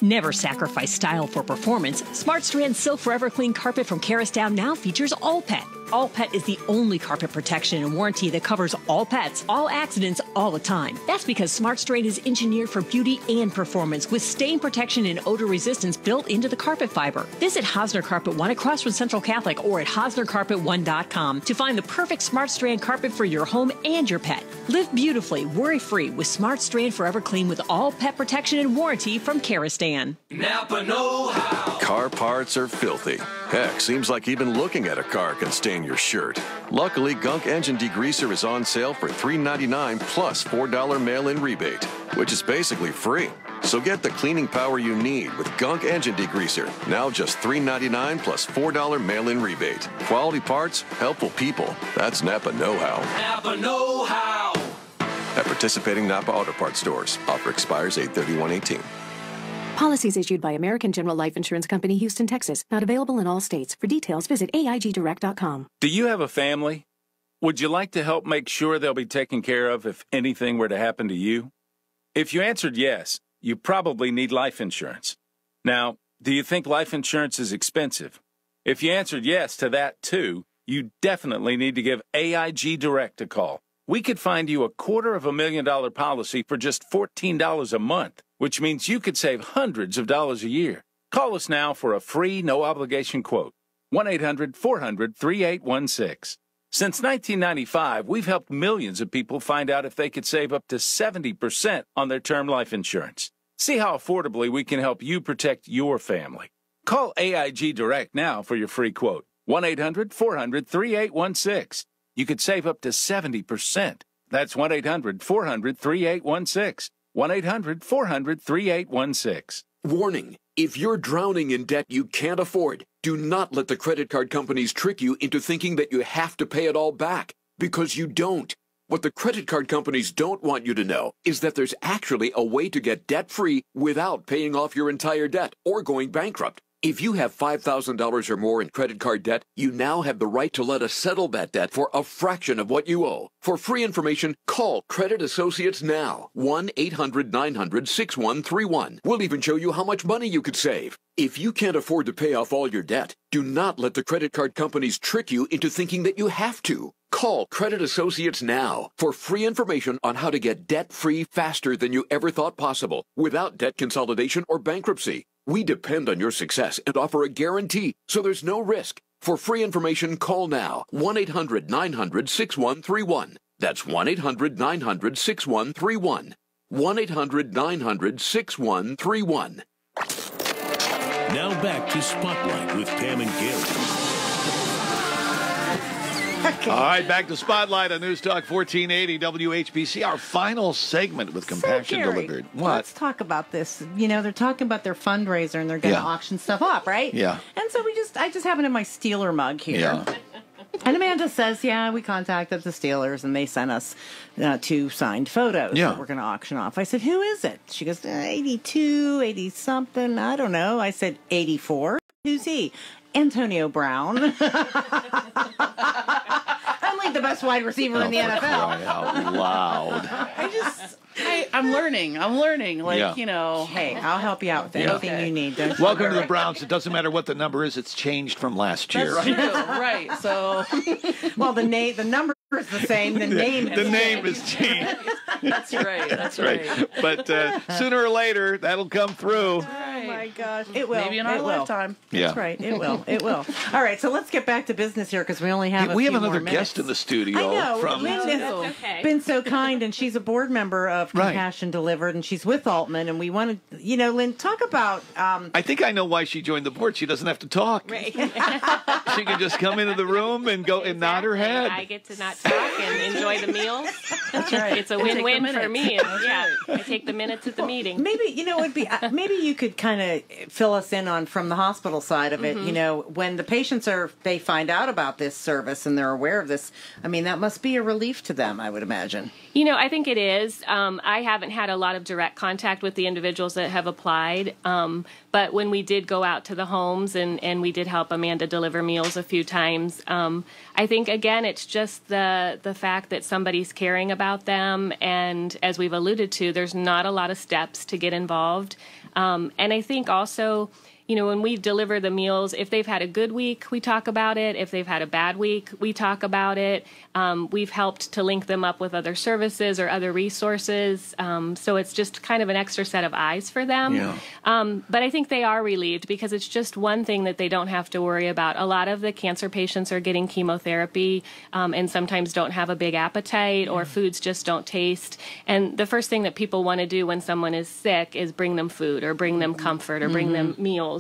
Never sacrifice style for performance. Smart Strand Silk Forever Clean Carpet from Down now features All Pet. All Pet is the only carpet protection and warranty that covers all pets, all accidents, all the time. That's because Smart Strand is engineered for beauty and performance with stain protection and odor resistance built into the carpet fiber. Visit Hosner Carpet One across from Central Catholic or at HosnerCarpet1.com to find the perfect Smart Strand carpet for your home and your pet. Live beautifully, worry free with Smart Strand Forever Clean with all pet protection and warranty from Karastan. Napa Know How. Car parts are filthy. Heck, seems like even looking at a car can stain your shirt. Luckily, Gunk Engine Degreaser is on sale for $3.99 plus $4 mail in rebate, which is basically free. So get the cleaning power you need with Gunk Engine Degreaser. Now just $3.99 plus $4 mail in rebate. Quality parts, helpful people. That's Napa Know How. Napa Know How. At participating Napa Auto Parts stores. Offer expires 831 Policies issued by American General Life Insurance Company, Houston, Texas. Not available in all states. For details, visit AIGDirect.com. Do you have a family? Would you like to help make sure they'll be taken care of if anything were to happen to you? If you answered yes, you probably need life insurance. Now, do you think life insurance is expensive? If you answered yes to that too, you definitely need to give AIG Direct a call. We could find you a quarter of a million dollar policy for just $14 a month, which means you could save hundreds of dollars a year. Call us now for a free, no obligation quote. 1 800 400 3816. Since 1995, we've helped millions of people find out if they could save up to 70% on their term life insurance. See how affordably we can help you protect your family. Call AIG Direct now for your free quote. 1 800 400 3816. You could save up to 70%. That's 1 800 400 3816. 1 800 400 3816. Warning if you're drowning in debt you can't afford, do not let the credit card companies trick you into thinking that you have to pay it all back, because you don't. What the credit card companies don't want you to know is that there's actually a way to get debt free without paying off your entire debt or going bankrupt. If you have $5,000 or more in credit card debt, you now have the right to let us settle that debt for a fraction of what you owe. For free information, call Credit Associates now. 1 800 900 6131. We'll even show you how much money you could save. If you can't afford to pay off all your debt, do not let the credit card companies trick you into thinking that you have to. Call Credit Associates now for free information on how to get debt free faster than you ever thought possible without debt consolidation or bankruptcy. We depend on your success and offer a guarantee, so there's no risk. For free information, call now 1 800 900 6131. That's 1 800 900 6131. 1 800 900 6131. Now back to Spotlight with Pam and Gary. All right, back to Spotlight on News Talk 1480 WHBC. Our final segment with Compassion Gary, Delivered. What? Let's talk about this. You know, they're talking about their fundraiser and they're going to Yeah. auction stuff off, right? Yeah. And so we just, I just have it in my Steeler mug here. Yeah. And Amanda says, yeah, we contacted the Steelers and they sent us uh, two signed photos Yeah. that we're going to auction off. I said, who is it? She goes, uh, 82, 80 something. I don't know. I said, 84. Who's he? Antonio Brown. Only the best wide receiver in the Oh, for NFL. crying out loud. I just, I, I'm learning. I'm learning. Like, Yeah. you know. Hey, I'll help you out with Yeah. anything you need. Don't you Welcome to the Browns. It doesn't matter what the number is, it's changed from last year. That's true. right. So, well, the name, the number is the same. The name, the is name changed. is changed. that's right. That's, That's right. But uh, sooner or later, that'll come through. Oh my gosh, it will. Maybe in our it will. lifetime. Yeah. That's right. It will. It will. All right. So let's get back to business here because we only have. a we have another more guest in the studio I know. from Lynn has been so kind, and she's a board member of Right. Compassion Delivered, and she's with Aultman. And we wanted, you know, Lynn, talk about. Um, I think I know why she joined the board. She doesn't have to talk. Right. she can just come into the room and go and nod her head. I get to not talk and enjoy the meals. That's right. It's a And win-win for me. And yeah, I take the minutes at the meeting. Maybe you know it'd be uh, maybe you could kind of fill us in on from the hospital side of it. Mhm. You know, when the patients are they find out about this service and they're aware of this. I mean, that must be a relief to them. I would imagine. You know, I think it is. Um, I haven't had a lot of direct contact with the individuals that have applied, um, but when we did go out to the homes and, and we did help Amanda deliver meals a few times, um, I think again it's just the the fact that somebody's caring about them, and as we've alluded to, there's not a lot of steps to get involved, um, and I think also you know, when we deliver the meals, if they've had a good week, we talk about it. If they've had a bad week, we talk about it. Um, we've helped to link them up with other services or other resources. Um, so it's just kind of an extra set of eyes for them. Yeah. Um, but I think they are relieved because it's just one thing that they don't have to worry about. A lot of the cancer patients are getting chemotherapy um, and sometimes don't have a big appetite or foods just don't taste. And the first thing that people want to do when someone is sick is bring them food or bring them comfort or bring them meals.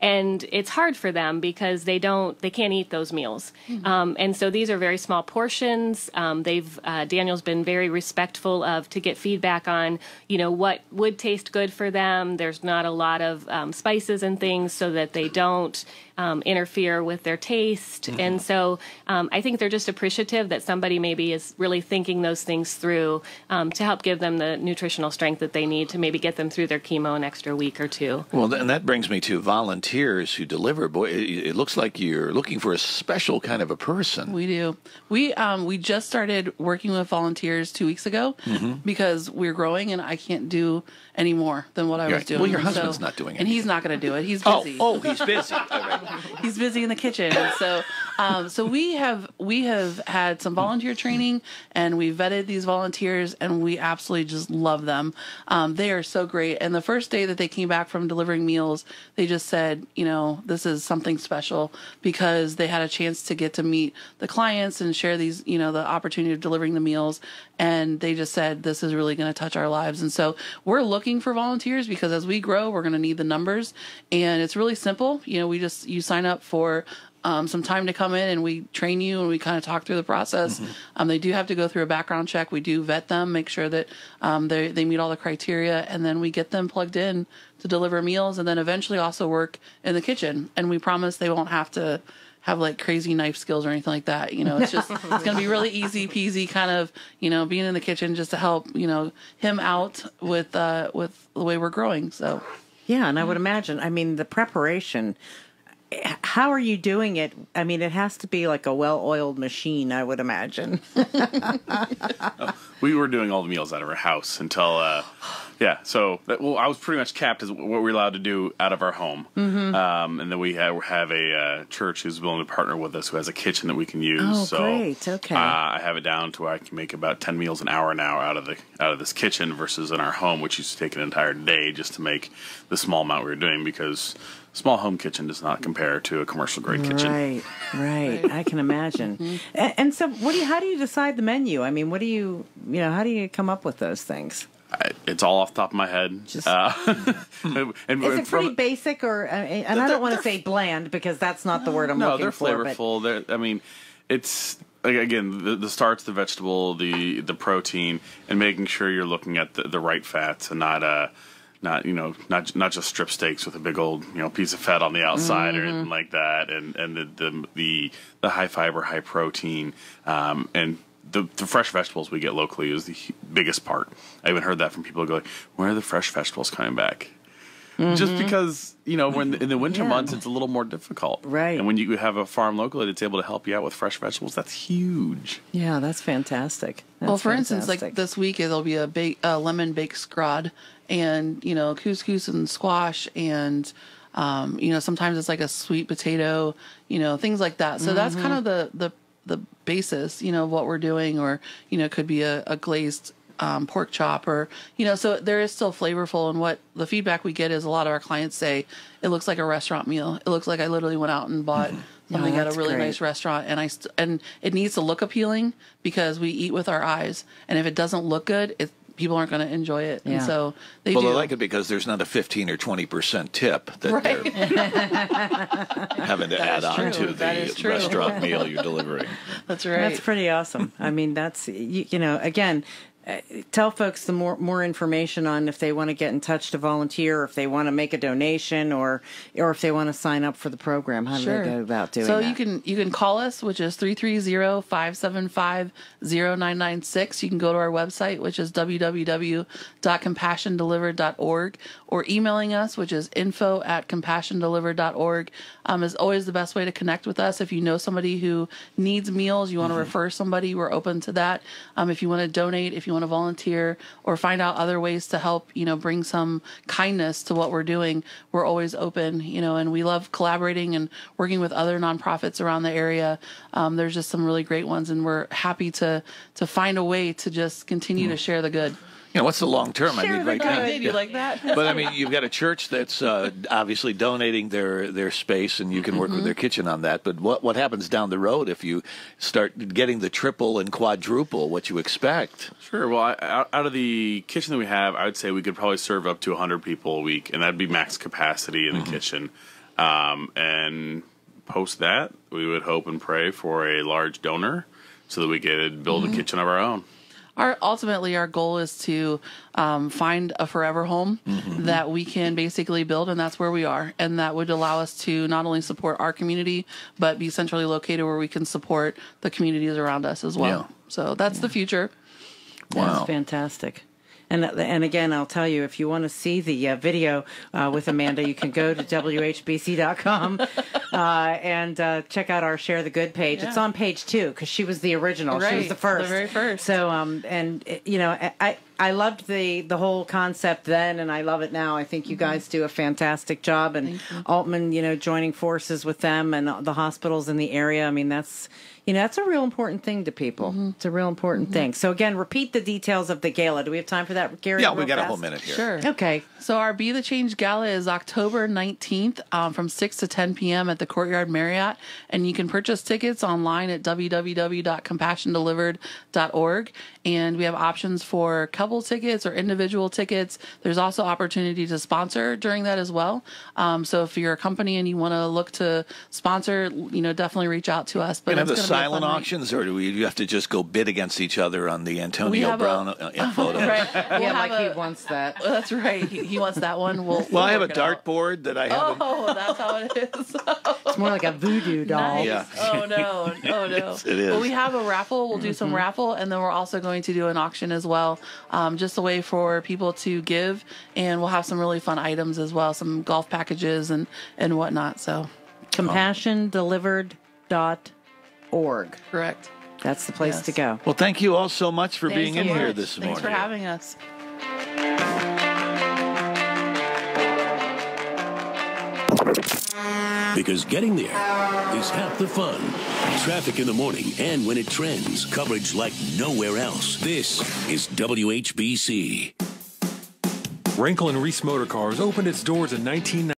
And it's hard for them because they don't, they can't eat those meals. Um, and so these are very small portions. Um, they've, uh, Daniel's been very respectful of to get feedback on, you know, what would taste good for them. There's not a lot of um, spices and things so that they don't um, interfere with their taste. And so um, I think they're just appreciative that somebody maybe is really thinking those things through um, to help give them the nutritional strength that they need to maybe get them through their chemo an extra week or two. Well, and that brings me to volunteers who deliver. Boy, it, it looks like you're looking for a special kind of a person. We do. We um we just started working with volunteers two weeks ago Mhm. because we're growing and I can't do any more than what I was doing. Well, your So- husband's not doing it, and he's not going to do it. He's Oh, busy. oh, he's busy. He's busy in the kitchen. So, um, so we have we have had some volunteer training, and we vetted these volunteers, and we absolutely just love them. Um, they are so great. And the first day that they came back from delivering meals, they just said, you know, this is something special because they had a chance to get to meet the clients and share these, you know, the opportunity of delivering the meals, and they just said this is really going to touch our lives. And so we're looking for volunteers because as we grow, we're going to need the numbers, and it's really simple. You know, we just you sign up for um, some time to come in and we train you and we kind of talk through the process. Um, they do have to go through a background check. We do vet them, make sure that um, they they meet all the criteria, and then we get them plugged in to deliver meals, and then eventually also work in the kitchen. And we promise they won't have to have like crazy knife skills or anything like that. You know, it's just it's going to be really easy peasy, kind of you know being in the kitchen just to help you know him out with uh, with the way we're growing. So. Yeah, and I would imagine. I mean, the preparation. How are you doing it? I mean, it has to be like a well-oiled machine. I would imagine. We were doing all the meals out of our house until, uh, yeah. So, well, I was pretty much capped as what we were allowed to do out of our home. Mhm. Um, and then we have, have a uh, church who's willing to partner with us, who has a kitchen that we can use. Oh, so, great. Okay. Uh, I have it down to where I can make about ten meals an hour now out of the out of this kitchen versus in our home, which used to take an entire day just to make the small amount we were doing because small home kitchen does not compare to a commercial grade kitchen. Right, right. I can imagine. and, and so, what do you? How do you decide the menu? I mean, what do you? You know, how do you come up with those things? I, it's all off the top of my head. uh, and, and Is it from- pretty basic, or uh, and I don't want to say bland because that's not the word I'm no, looking they're for. but- flavorful. They're, I mean, it's again the, the starch, the vegetable, the the protein, and making sure you're looking at the, the right fats and not uh not you know not not just strip steaks with a big old you know piece of fat on the outside or Mhm. anything like that, and and the the the, the high fiber, high protein, um, and the, the fresh vegetables we get locally is the biggest part. I even heard that from people who go, like, "Where are the fresh vegetables coming back?" Just Mhm. because you know, when in the winter Yeah. months, it's a little more difficult, right? And when you have a farm locally that's able to help you out with fresh vegetables, that's huge. Yeah, that's fantastic. well, That's for instance, like this week, there'll be a bake, uh, lemon baked scrod, and you know, couscous and squash, and um, you know, sometimes it's like a sweet potato, you know, things like that. So that's kind Mhm. of the the the basis, you know, of what we're doing, or you know, it could be a, a glazed. Um, pork chop or you know so there is still flavorful and what the feedback we get is a lot of our clients say it looks like a restaurant meal it looks like i literally went out and bought something at a really great. nice restaurant and I st- and it needs to look appealing because we eat with our eyes and if it doesn't look good it people aren't going to enjoy it. And so they well, do. they like it because there's not a 15 or 20 percent tip that right. they're having to That add on to That is the restaurant meal you're delivering. that's right. That's pretty awesome. I mean, that's you, you know, again, tell folks the more more information on if they want to get in touch to volunteer, or if they want to make a donation, or or if they want to sign up for the program. How do they go about doing so that? you can you can call us which is 330-575-0996 you can go to our website which is www.compassiondelivered.org or emailing us which is info at compassiondelivered.org um, is always the best way to connect with us. If you know somebody who needs meals you want to refer somebody we're open to that. Um, if you want to donate if you want want to volunteer or find out other ways to help, you know, bring some kindness to what we're doing, we're always open, you know, and we love collaborating and working with other nonprofits around the area. Um, there's just some really great ones, and we're happy to to find a way to just continue to share the good. You know, what's the long term? I mean, right now. Did you like that? but I mean, you've got a church that's uh, obviously donating their, their space, and you can work with Mhm. their kitchen on that. But what what happens down the road if you start getting the triple and quadruple what you expect? Sure. Well, I, out, out of the kitchen that we have, I would say we could probably serve up to 100 people a week, and that'd be max capacity in the kitchen. Um, and post that, we would hope and pray for a large donor so that we could build Mhm. a kitchen of our own. Our ultimately our goal is to um, find a forever home that we can basically build, and that's where we are, and that would allow us to not only support our community but be centrally located where we can support the communities around us as well. Yeah. So that's the future. That's fantastic. And and again, I'll tell you, if you want to see the uh, video uh, with Amanda, you can go to whbc.com uh, and uh, check out our Share the Good page. It's on page two because she was the original. She was the first. the very first. So, um, and uh, you know, I I loved the the whole concept then, and I love it now. I think you Mm-hmm. guys do a fantastic job, and Aultman, you know, joining forces with them and the hospitals in the area. I mean, that's you know, that's a real important thing to people. Mm-hmm. It's a real important thing. So again, repeat the details of the gala. Do we have time for that, Gary? Yeah, we got a whole minute here. Sure. Okay. So our Be the Change Gala is October 19th um, from 6 to 10 p.m. at the Courtyard Marriott. And you can purchase tickets online at www.compassiondelivered.org. And we have options for couple tickets or individual tickets. There's also opportunity to sponsor during that as well. Um, so if you're a company and you want to look to sponsor, you know, definitely reach out to us. But have the it's gonna be a silent fun night. auctions, or do we you have to just go bid against each other on the Antonio have a- Brown uh, uh, photo? Right. We'll Yeah, have like he wants that. That's right. He, he wants that one. We'll, Well, I we'll have a work it out. dartboard that I have. Oh, that's how it is. It's more like a voodoo doll. Nice. Yeah. Oh no. Oh no. Yes, it is. Well, we have a raffle. We'll do some Mm-hmm. raffle, and then we're also going to do an auction as well, um, just a way for people to give, and we'll have some really fun items as well, some golf packages and and whatnot. So CompassionDelivered.org. correct. That's the place Yes. to go. Well, thank you all so much for Thanks being so in here much. this Thanks morning. for having us. Because getting there is half the fun. Traffic in the morning and when it trends, coverage like nowhere else. This is WHBC. Rankle and Reese Motor Cars opened its doors in 1990.